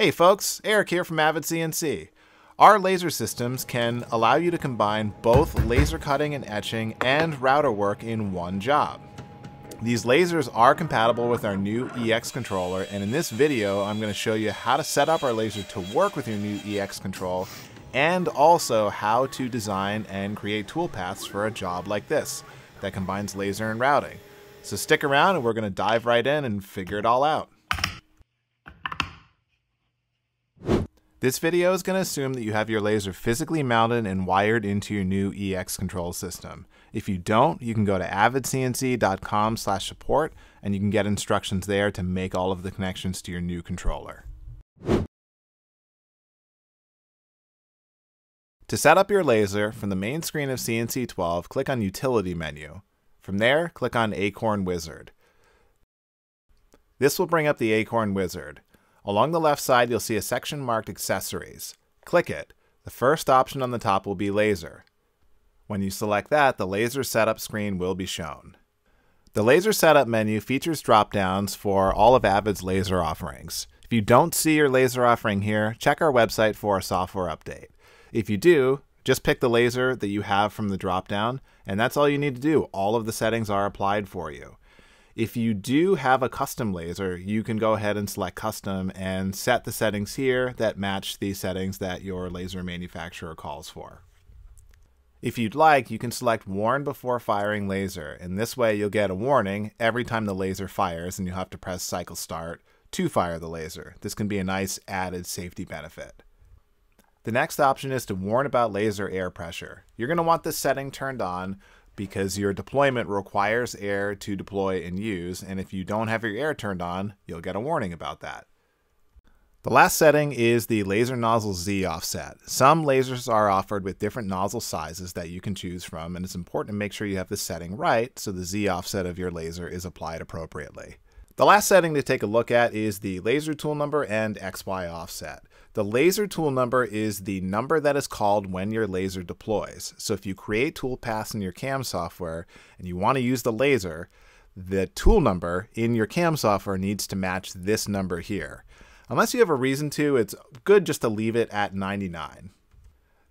Hey folks, Eric here from Avid CNC. Our laser systems can allow you to combine both laser cutting and etching and router work in one job. These lasers are compatible with our new EX controller and in this video I'm going to show you how to set up our laser to work with your new EX control and also how to design and create toolpaths for a job like this that combines laser and routing. So stick around and we're going to dive right in and figure it all out. This video is going to assume that you have your laser physically mounted and wired into your new EX control system. If you don't, you can go to avidcnc.com slash support and you can get instructions there to make all of the connections to your new controller. To set up your laser, from the main screen of CNC 12, click on Utility menu. From there, click on Acorn Wizard. This will bring up the Acorn Wizard. Along the left side, you'll see a section marked Accessories. Click it. The first option on the top will be Laser. When you select that, the laser setup screen will be shown. The laser setup menu features drop-downs for all of Avid's laser offerings. If you don't see your laser offering here, check our website for a software update. If you do, just pick the laser that you have from the drop-down, and that's all you need to do. All of the settings are applied for you. If you do have a custom laser, you can go ahead and select custom and set the settings here that match the settings that your laser manufacturer calls for. If you'd like, you can select warn before firing laser, and this way you'll get a warning every time the laser fires and you'll have to press cycle start to fire the laser. This can be a nice added safety benefit. The next option is to warn about laser air pressure. You're going to want this setting turned on because your deployment requires air to deploy and use, and if you don't have your air turned on, you'll get a warning about that. The last setting is the laser nozzle Z offset. Some lasers are offered with different nozzle sizes that you can choose from, and it's important to make sure you have the setting right so the Z offset of your laser is applied appropriately. The last setting to take a look at is the laser tool number and XY offset. The laser tool number is the number that is called when your laser deploys. So if you create toolpaths in your CAM software and you want to use the laser, the tool number in your CAM software needs to match this number here. Unless you have a reason to, it's good just to leave it at 99.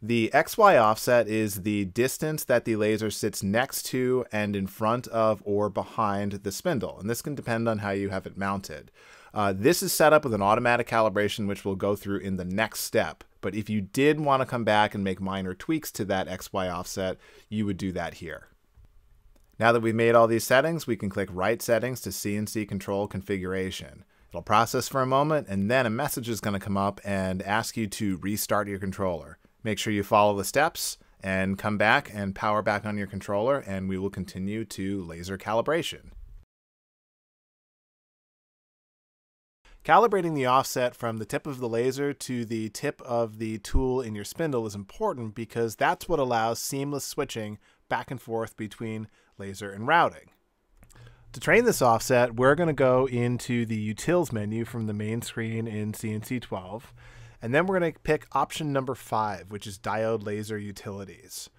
The XY offset is the distance that the laser sits next to and in front of or behind the spindle, and this can depend on how you have it mounted. Uh, this is set up with an automatic calibration, which we'll go through in the next step. But if you did want to come back and make minor tweaks to that XY offset, you would do that here. Now that we've made all these settings, we can click Write Settings to CNC Control Configuration. It'll process for a moment, and then a message is going to come up and ask you to restart your controller. Make sure you follow the steps and come back and power back on your controller, and we will continue to laser calibration. Calibrating the offset from the tip of the laser to the tip of the tool in your spindle is important because that's what allows seamless switching back and forth between laser and routing. To train this offset, we're going to go into the Utils menu from the main screen in CNC 12, and then we're going to pick option number 5, which is Diode Laser Utilities.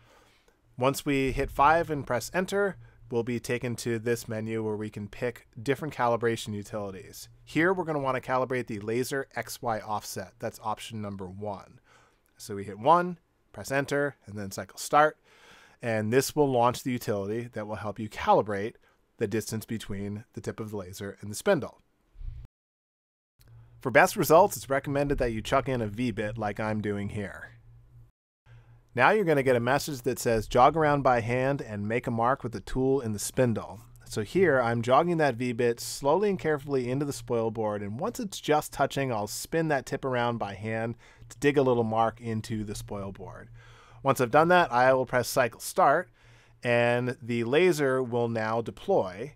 Once we hit 5 and press Enter, we'll be taken to this menu where we can pick different calibration utilities. Here we're going to want to calibrate the laser XY offset. That's option number one. So we hit one, press enter, and then cycle start. And this will launch the utility that will help you calibrate the distance between the tip of the laser and the spindle. For best results, it's recommended that you chuck in a V-bit like I'm doing here. Now you're going to get a message that says jog around by hand and make a mark with the tool in the spindle. So here I'm jogging that V-bit slowly and carefully into the spoil board and once it's just touching I'll spin that tip around by hand to dig a little mark into the spoil board. Once I've done that I will press cycle start and the laser will now deploy.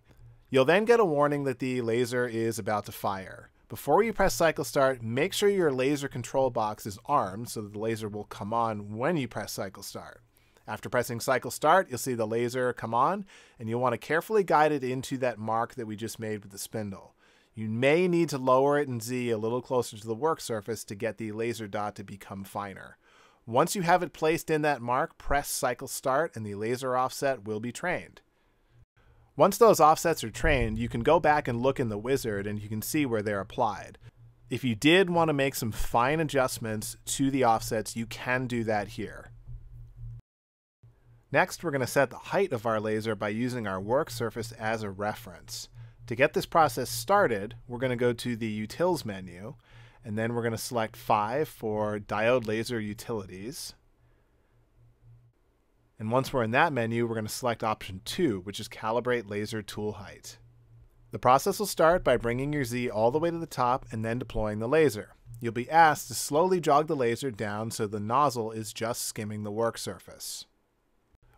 You'll then get a warning that the laser is about to fire. Before you press cycle start, make sure your laser control box is armed so that the laser will come on when you press cycle start. After pressing cycle start, you'll see the laser come on and you'll want to carefully guide it into that mark that we just made with the spindle. You may need to lower it in Z a little closer to the work surface to get the laser dot to become finer. Once you have it placed in that mark, press cycle start and the laser offset will be trained. Once those offsets are trained, you can go back and look in the wizard and you can see where they're applied. If you did want to make some fine adjustments to the offsets, you can do that here. Next, we're going to set the height of our laser by using our work surface as a reference. To get this process started, we're going to go to the Utils menu, and then we're going to select 5 for Diode Laser Utilities. And once we're in that menu, we're going to select option 2, which is Calibrate Laser Tool Height. The process will start by bringing your Z all the way to the top and then deploying the laser. You'll be asked to slowly jog the laser down so the nozzle is just skimming the work surface.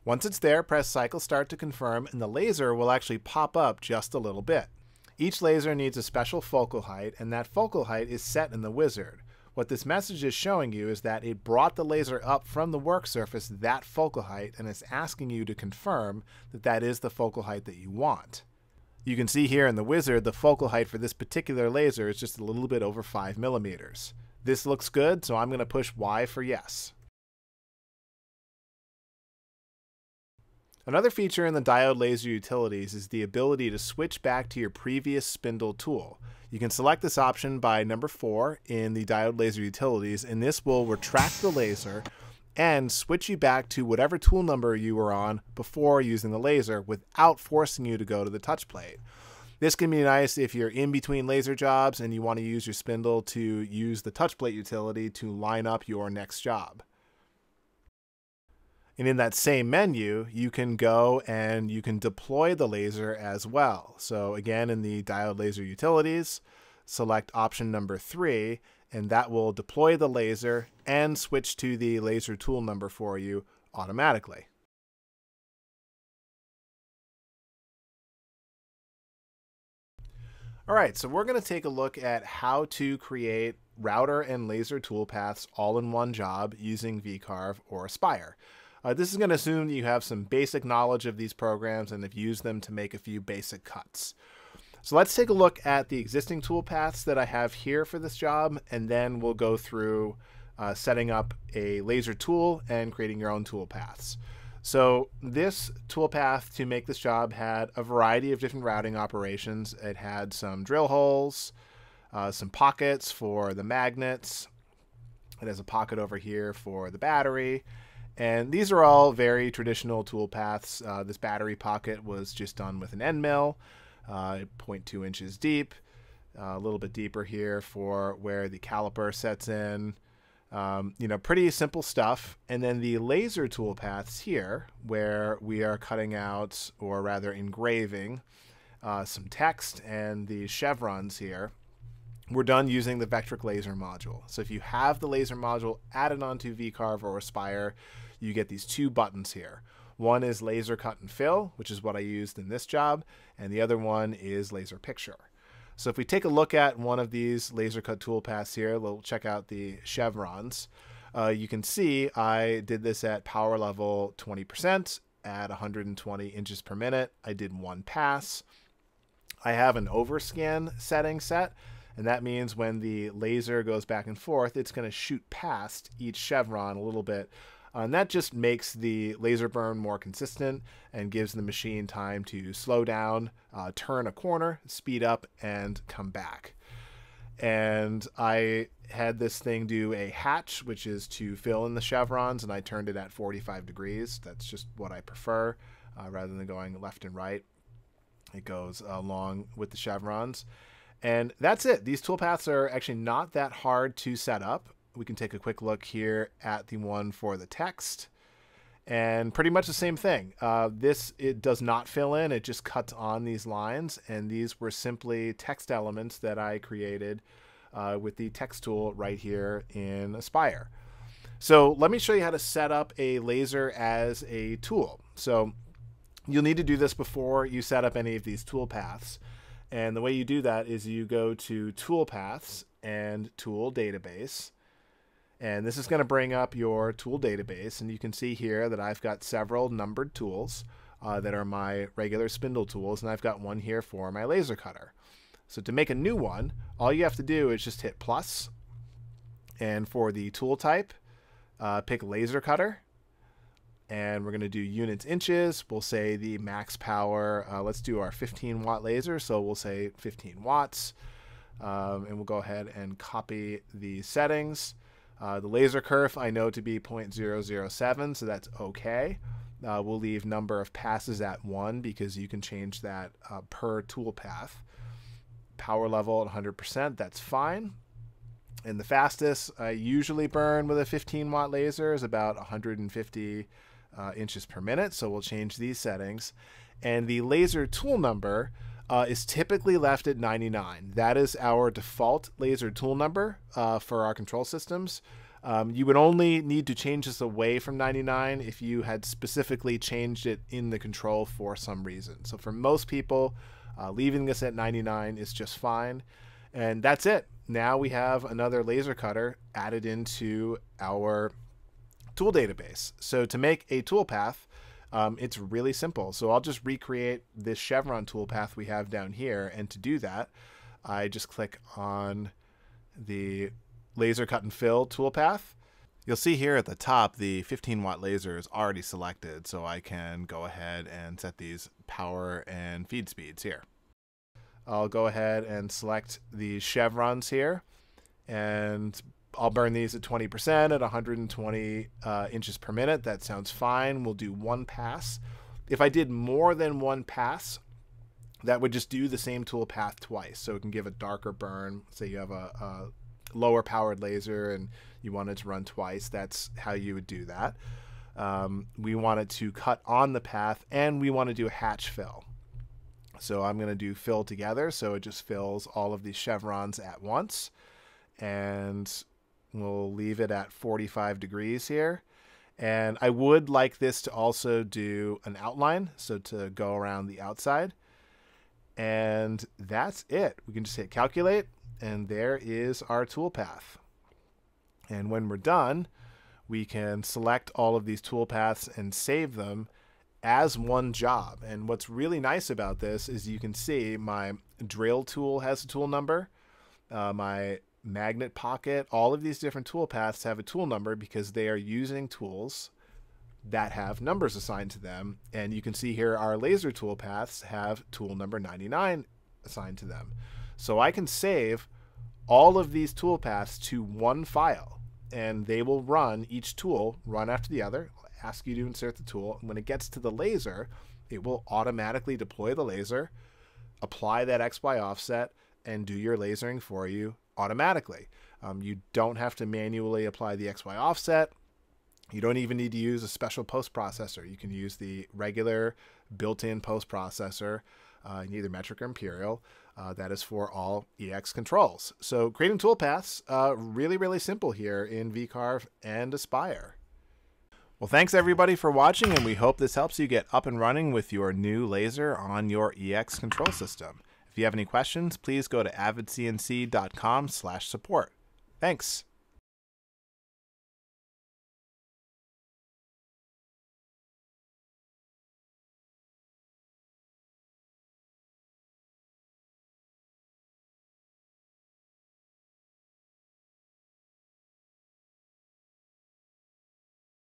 Once it's there, press cycle start to confirm and the laser will actually pop up just a little bit. Each laser needs a special focal height and that focal height is set in the wizard. What this message is showing you is that it brought the laser up from the work surface that focal height and it's asking you to confirm that that is the focal height that you want. You can see here in the wizard the focal height for this particular laser is just a little bit over 5 millimeters. This looks good, so I'm going to push Y for yes. Another feature in the diode laser utilities is the ability to switch back to your previous spindle tool. You can select this option by number 4 in the diode laser utilities and this will retract the laser and switch you back to whatever tool number you were on before using the laser without forcing you to go to the touch plate. This can be nice if you're in between laser jobs and you want to use your spindle to use the touch plate utility to line up your next job. And in that same menu, you can go and you can deploy the laser as well. So again, in the diode laser utilities, select option number three, and that will deploy the laser and switch to the laser tool number for you automatically. All right, so we're going to take a look at how to create router and laser toolpaths all in one job using VCarve or Aspire. Uh, this is going to assume that you have some basic knowledge of these programs and have used them to make a few basic cuts. So let's take a look at the existing toolpaths that I have here for this job, and then we'll go through uh, setting up a laser tool and creating your own toolpaths. So this toolpath to make this job had a variety of different routing operations. It had some drill holes, uh, some pockets for the magnets. It has a pocket over here for the battery. And these are all very traditional tool paths. Uh, this battery pocket was just done with an end mill, uh, 0.2 inches deep, uh, a little bit deeper here for where the caliper sets in. Um, you know, pretty simple stuff. And then the laser tool paths here, where we are cutting out, or rather engraving, uh, some text and the chevrons here we're done using the Vectric laser module. So if you have the laser module added onto VCarve or Aspire, you get these two buttons here. One is laser cut and fill, which is what I used in this job, and the other one is laser picture. So if we take a look at one of these laser cut toolpaths here, we'll check out the chevrons. Uh, you can see I did this at power level 20% at 120 inches per minute. I did one pass. I have an overscan setting set, and that means when the laser goes back and forth, it's going to shoot past each chevron a little bit uh, and that just makes the laser burn more consistent and gives the machine time to slow down, uh, turn a corner, speed up, and come back. And I had this thing do a hatch, which is to fill in the chevrons, and I turned it at 45 degrees. That's just what I prefer uh, rather than going left and right. It goes along with the chevrons. And that's it. These toolpaths are actually not that hard to set up we can take a quick look here at the one for the text and pretty much the same thing. Uh, this it does not fill in; it just cuts on these lines, and these were simply text elements that I created uh, with the text tool right here in Aspire. So let me show you how to set up a laser as a tool. So you'll need to do this before you set up any of these tool paths. And the way you do that is you go to Tool Paths and Tool Database and this is going to bring up your tool database. And you can see here that I've got several numbered tools uh, that are my regular spindle tools. And I've got one here for my laser cutter. So to make a new one, all you have to do is just hit plus. And for the tool type, uh, pick laser cutter. And we're going to do units inches. We'll say the max power. Uh, let's do our 15 watt laser. So we'll say 15 watts. Um, and we'll go ahead and copy the settings. Uh, the laser kerf I know to be 0.007, so that's okay. Uh, we'll leave number of passes at 1 because you can change that uh, per toolpath. Power level at 100%, that's fine. And the fastest I usually burn with a 15 watt laser is about 150 uh, inches per minute, so we'll change these settings. And the laser tool number uh, is typically left at 99. That is our default laser tool number uh, for our control systems. Um, you would only need to change this away from 99 if you had specifically changed it in the control for some reason. So for most people, uh, leaving this at 99 is just fine. And that's it. Now we have another laser cutter added into our tool database. So to make a tool toolpath, um, it's really simple. So I'll just recreate this chevron toolpath we have down here. And to do that, I just click on the laser cut and fill toolpath. You'll see here at the top, the 15 watt laser is already selected. So I can go ahead and set these power and feed speeds here. I'll go ahead and select the chevrons here and I'll burn these at 20% at 120 uh, inches per minute. That sounds fine. We'll do one pass. If I did more than one pass, that would just do the same tool path twice. So it can give a darker burn. Say you have a, a lower powered laser and you want it to run twice. That's how you would do that. Um, we want it to cut on the path and we want to do a hatch fill. So I'm going to do fill together. So it just fills all of these chevrons at once. And We'll leave it at 45 degrees here. And I would like this to also do an outline, so to go around the outside. And that's it. We can just hit calculate, and there is our toolpath. And when we're done, we can select all of these toolpaths and save them as one job. And what's really nice about this is you can see my drill tool has a tool number, uh, my magnet pocket, all of these different tool paths have a tool number because they are using tools that have numbers assigned to them. And you can see here our laser tool paths have tool number 99 assigned to them. So I can save all of these tool paths to one file and they will run each tool run after the other ask you to insert the tool and when it gets to the laser it will automatically deploy the laser apply that xy offset and do your lasering for you automatically. Um, you don't have to manually apply the XY offset. You don't even need to use a special post processor. You can use the regular built-in post processor uh, in either metric or imperial. Uh, that is for all EX controls. So creating toolpaths, uh, really, really simple here in VCarve and Aspire. Well, thanks everybody for watching, and we hope this helps you get up and running with your new laser on your EX control system. If you have any questions, please go to avidcnc.com slash support. Thanks.